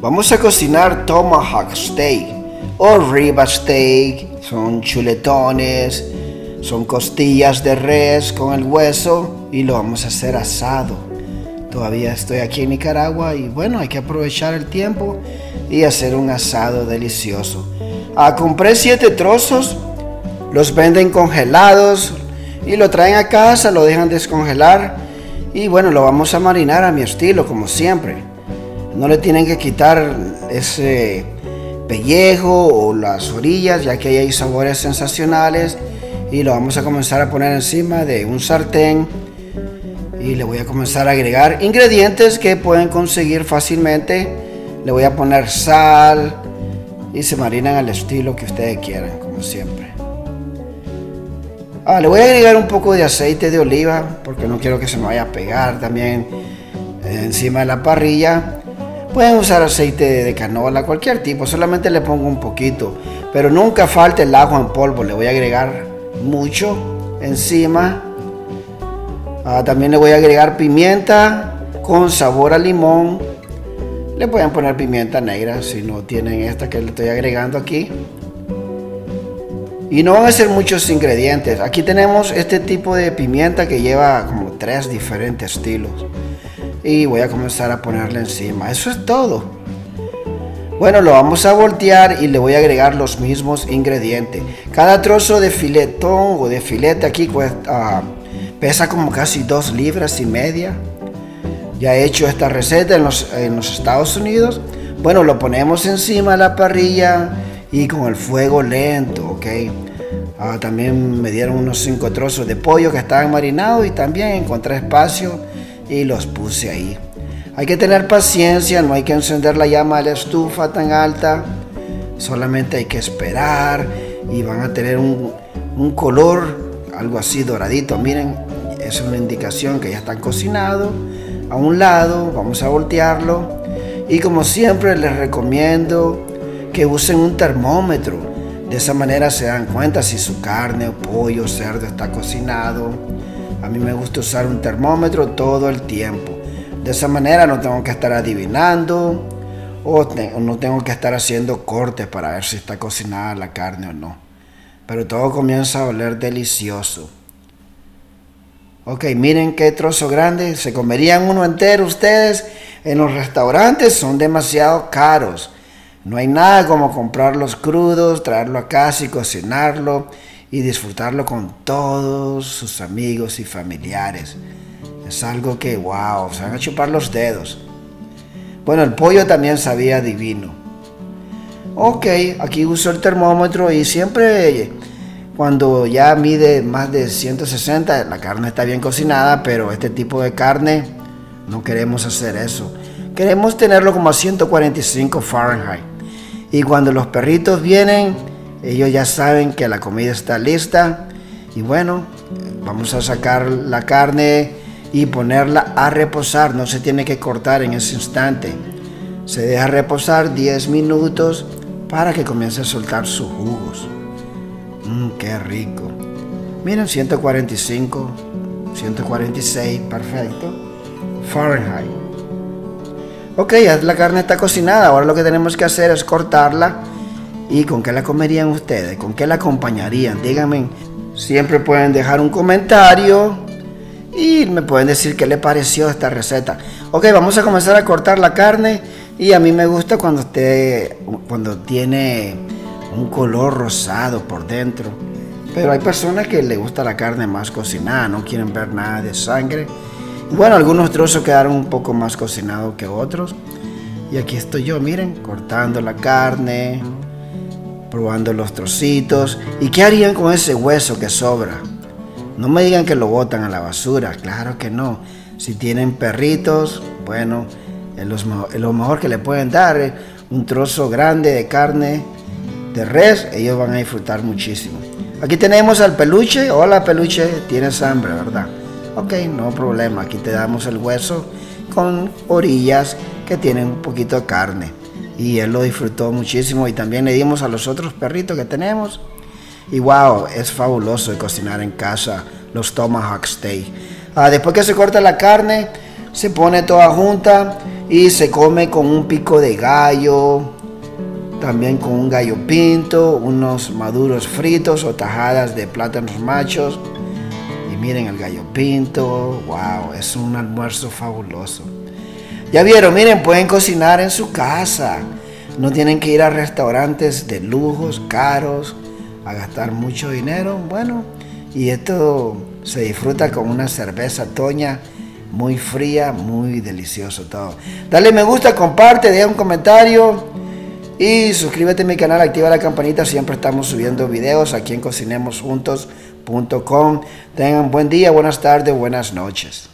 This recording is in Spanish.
Vamos a cocinar tomahawk steak o riba steak. Son chuletones, son costillas de res con el hueso y lo vamos a hacer asado. Todavía estoy aquí en Nicaragua y bueno, hay que aprovechar el tiempo y hacer un asado delicioso. Ah, compré siete trozos, los venden congelados y lo traen a casa, lo dejan descongelar y bueno, lo vamos a marinar a mi estilo como siempre. No le tienen que quitar ese pellejo o las orillas, ya que ahí hay sabores sensacionales. Y lo vamos a comenzar a poner encima de un sartén. Y le voy a comenzar a agregar ingredientes que pueden conseguir fácilmente. Le voy a poner sal y se marinan al estilo que ustedes quieran, como siempre. Ah, le voy a agregar un poco de aceite de oliva porque no quiero que se me vaya a pegar también encima de la parrilla. Pueden usar aceite de canola, cualquier tipo, solamente le pongo un poquito. Pero nunca falte el ajo en polvo, le voy a agregar mucho encima. Ah, también le voy a agregar pimienta con sabor a limón. Le pueden poner pimienta negra si no tienen esta que le estoy agregando aquí. Y no van a ser muchos ingredientes. Aquí tenemos este tipo de pimienta que lleva como tres diferentes estilos y voy a comenzar a ponerle encima. Eso es todo. Bueno, lo vamos a voltear y le voy a agregar los mismos ingredientes. Cada trozo de filetón o de filete aquí cuesta, pesa como casi dos libras y media. Ya he hecho esta receta en los, en los Estados Unidos. Bueno, lo ponemos encima de la parrilla y con el fuego lento, ¿ok? Ah, también me dieron unos cinco trozos de pollo que estaban marinados y también encontré espacio y los puse ahí. Hay que tener paciencia, no hay que encender la llama de la estufa tan alta, solamente hay que esperar y van a tener un, un color, algo así doradito. Miren, es una indicación que ya están cocinados. A un lado, vamos a voltearlo. Y como siempre les recomiendo que usen un termómetro. De esa manera se dan cuenta si su carne, pollo, cerdo está cocinado a mí me gusta usar un termómetro todo el tiempo. De esa manera no tengo que estar adivinando o no tengo que estar haciendo cortes para ver si está cocinada la carne o no. Pero todo comienza a oler delicioso. Ok, miren qué trozo grande. Se comerían uno entero ustedes. En los restaurantes son demasiado caros. No hay nada como comprarlos crudos, traerlo a casa y cocinarlo y disfrutarlo con todos sus amigos y familiares. Es algo que, wow, se van a chupar los dedos. Bueno, el pollo también sabía divino. Ok, aquí uso el termómetro y siempre cuando ya mide más de 160, la carne está bien cocinada, pero este tipo de carne no queremos hacer eso. Queremos tenerlo como a 145 Fahrenheit. Y cuando los perritos vienen, ellos ya saben que la comida está lista y bueno, vamos a sacar la carne y ponerla a reposar. No se tiene que cortar en ese instante. Se deja reposar 10 minutos para que comience a soltar sus jugos. Mmm, qué rico. Miren, 145, 146, perfecto. Fahrenheit. Ok, ya la carne está cocinada. Ahora lo que tenemos que hacer es cortarla ¿Y con qué la comerían ustedes? ¿Con qué la acompañarían? Díganme. Siempre pueden dejar un comentario y me pueden decir qué les pareció esta receta. Ok, vamos a comenzar a cortar la carne y a mí me gusta cuando, usted, cuando tiene un color rosado por dentro. Pero hay personas que les gusta la carne más cocinada, no quieren ver nada de sangre. Bueno, algunos trozos quedaron un poco más cocinados que otros. Y aquí estoy yo, miren, cortando la carne, probando los trocitos. ¿Y qué harían con ese hueso que sobra? No me digan que lo botan a la basura, claro que no. Si tienen perritos, bueno, lo, mejor que le pueden dar. Un trozo grande de carne de res, ellos van a disfrutar muchísimo. Aquí tenemos al peluche. Hola peluche, tienes hambre, ¿verdad? Ok, no problema. Aquí te damos el hueso con orillas que tienen un poquito de carne y él lo disfrutó muchísimo y también le dimos a los otros perritos que tenemos. Y wow, es fabuloso cocinar en casa los tomahawk steak. Ah, después que se corta la carne, se pone toda junta y se come con un pico de gallo, también con un gallo pinto, unos maduros fritos o tajadas de plátanos machos. Y miren el gallo pinto, wow, es un almuerzo fabuloso. Ya vieron, miren, pueden cocinar en su casa. No tienen que ir a restaurantes de lujos, caros, a gastar mucho dinero. Bueno, y esto se disfruta con una cerveza toña muy fría, muy delicioso todo. Dale me gusta, comparte, deja un comentario y suscríbete a mi canal, activa la campanita, siempre estamos subiendo videos aquí en cocinemosjuntos.com. Tengan buen día, buenas tardes, buenas noches.